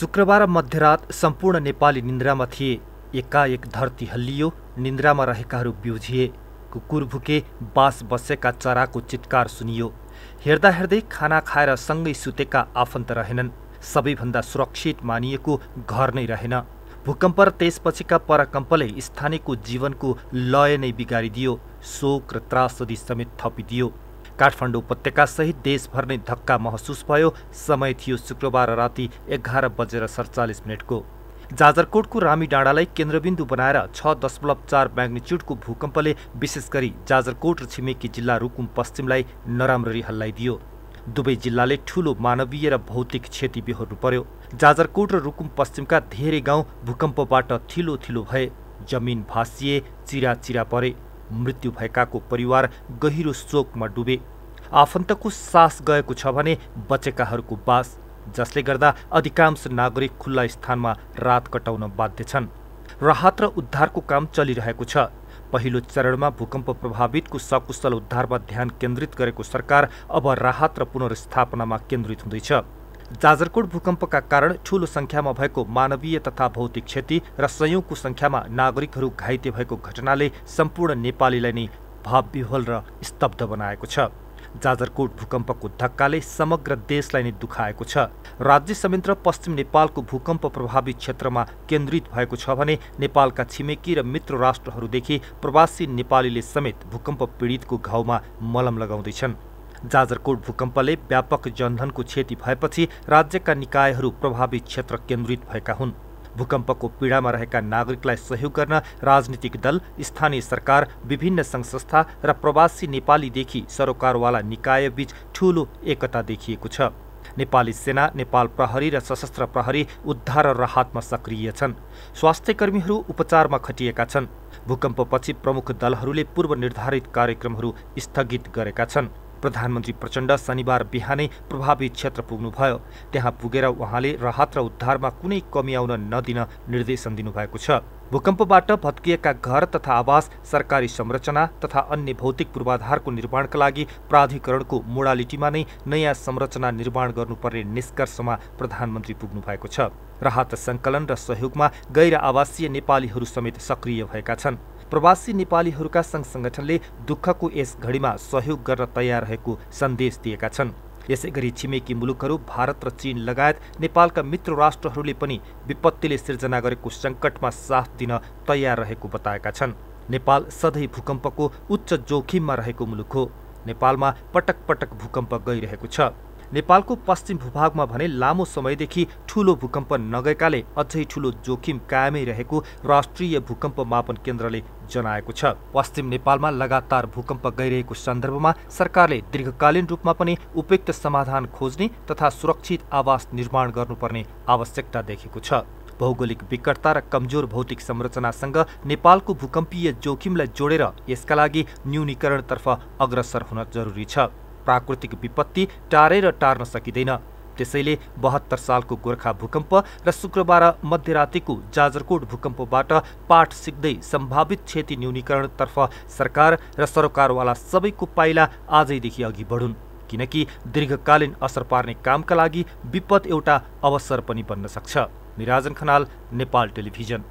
शुक्रबार मध्यरात सम्पूर्ण नेपाली निन्द्रामा थिए। एकाएक धरती हल्लियो निन्द्रामा रहेकाहरू बिउझिए कुकुर भुके बास बसेका चराको चित्कार सुनियो। हेर्दा हेर्दै खाना खाएर सँगै सुतेका आफन्त रहेनन्। सबैभन्दा सुरक्षित मानिएको घर नै रहेन। भूकम्प र त्यसपछिका परकम्पले स्थानीयको जीवनको लय नै बिगारिदियो। शोक र त्रासदी समेत थपिदियो। काठमाडौँ उपत्यकासहित देशभर नै धक्का महसुस भयो। समय थियो शुक्रबार राति एघार बजेर सडचालिस मिनटको। जाजरकोटको रामी डाँडालाई केन्द्रबिन्दु बनाएर छ दशमलव चार म्याग्निच्युडको भूकम्पले विशेष गरी जाजरकोट र छिमेकी जिल्ला रुकुम पश्चिमलाई नराम्ररी हल्लाइदियो दुवै जिल्लाले ठूलो मानवीय र भौतिक क्षति बिहोर्नु पर्यो। जाजरकोट र रुकुम पश्चिमका धेरै गाउँ भूकम्पबाट थिलो थिलो भए। जमिन भाँसिए चिरा चिरा परे। मृत्यु भएकाको परिवार गहिरो शोकमा डुबे। आफन्तको सास गएको छ भने बचेकाहरूको बास जसले गर्दा अधिकांश नागरिक खुल्ला स्थानमा रात कटाउन बाध्य छन्। राहत र उद्धारको काम चलिरहेको छ। पहिलो चरणमा भूकम्प प्रभावितको सकुशल उद्धारमा ध्यान केन्द्रित गरेको सरकार अब राहत र पुनर्स्थापनामा केन्द्रित हुँदैछ। जाजरकोट भूकम्पका कारण ठूलो संख्यामा भएको मानवीय तथा भौतिक क्षति र संयौंको संख्यामा नागरिकहरू घाइते भएको घटनाले सम्पूर्ण नेपालीलाई नै भावविह्वल र स्तब्ध बनाएको छ। जाजरकोट भूकम्पको धक्काले समग्र देशलाई नै दुखाएको छ। राज्य समेत पश्चिम नेपालको भूकम्प प्रभावित क्षेत्रमा केन्द्रित भएको छ भने नेपालका छिमेकी र मित्र राष्ट्रहरूदेखि प्रवासी नेपालीले समेत भूकम्प पीडितको घाउमा मलम लगाउँदैछन्। जाजरकोट भूकम्पले व्यापक जनधनको क्षति भएपछि राज्यका निकायहरू प्रभावित क्षेत्र केन्द्रित भएका हुन्। भूकम्पको पीडामा रहेका नागरिकलाई सहयोग गर्न राजनीतिक दल स्थानीय सरकार विभिन्न सङ्घ संस्था र प्रवासी नेपालीदेखि सरोकारवाला निकायबीच ठूलो एकता देखिएको छ। नेपाली सेना नेपाल प्रहरी र सशस्त्र प्रहरी उद्धार र राहतमा सक्रिय छन्। स्वास्थ्य कर्मीहरू उपचारमा खटिएका छन्। भूकम्पपछि प्रमुख दलहरूले पूर्व निर्धारित कार्यक्रमहरू स्थगित गरेका छन्। प्रधानमन्त्री प्रचण्ड शनिबार बिहानै प्रभावित क्षेत्र पुग्नुभयो। त्यहाँ पुगेर उहाँले राहत र उद्धारमा कुनै कमी आउन नदिन निर्देशन दिनुभएको छ। भूकम्पबाट भत्किएका घर तथा आवास सरकारी संरचना तथा अन्य भौतिक पूर्वाधारको निर्माणका लागि प्राधिकरणको मोडालिटीमा नै नयाँ संरचना निर्माण गर्नुपर्ने निष्कर्षमा प्रधानमन्त्री पुग्नु भएको छ। राहत सङ्कलन र सहयोगमा गैर आवासीय नेपालीहरू समेत सक्रिय भएका छन्। प्रवासी नेपालीहरूका सङ्घ सङ्गठनले दुःखको यस घडीमा सहयोग गर्न तयार रहेको सन्देश दिएका छन्। यसै गरी छिमेकी मुलुकहरू भारत र चीन लगायत नेपालका मित्र राष्ट्रहरूले पनि विपत्तिले सिर्जना गरेको सङ्कटमा साथ दिन तयार रहेको बताएका छन्। नेपाल सधैँ भूकम्पको उच्च जोखिममा रहेको मुलुक हो। नेपालमा पटक पटक भूकम्प गइरहेको छ। नेपालको पश्चिम भूभागमा भने लामो समयदेखि ठूलो भूकम्प नगएकाले अझै ठूलो जोखिम कायमै रहेको राष्ट्रिय भूकम्प मापन केन्द्रले जनाएको छ। पश्चिम नेपालमा लगातार भूकम्प गइरहेको सन्दर्भमा सरकारले दीर्घकालीन रूपमा पनि उपयुक्त समाधान खोज्ने तथा सुरक्षित आवास निर्माण गर्नुपर्ने आवश्यकता देखेको छ। भौगोलिक विकटता र कमजोर भौतिक संरचनासँग नेपालको भूकम्पीय जोखिमलाई जोडेर यसका लागि न्यूनीकरणतर्फ अग्रसर हुन जरुरी छ। प्राकृतिक विपत्ति टारेर टार्न सकिँदैन। त्यसैले बहत्तर सालको गोर्खा भूकम्प र शुक्रबार मध्यरातिको जाजरकोट भूकम्पबाट पाठ सिक्दै सम्भावित क्षति न्यूनीकरणतर्फ सरकार र सरोकारवाला सबैको पाइला आजैदेखि अघि बढुन्। किनकि दीर्घकालीन असर पार्ने कामका लागि विपद एउटा अवसर पनि बन्न सक्छ। निराजन खनाल नेपाल टेलिभिजन।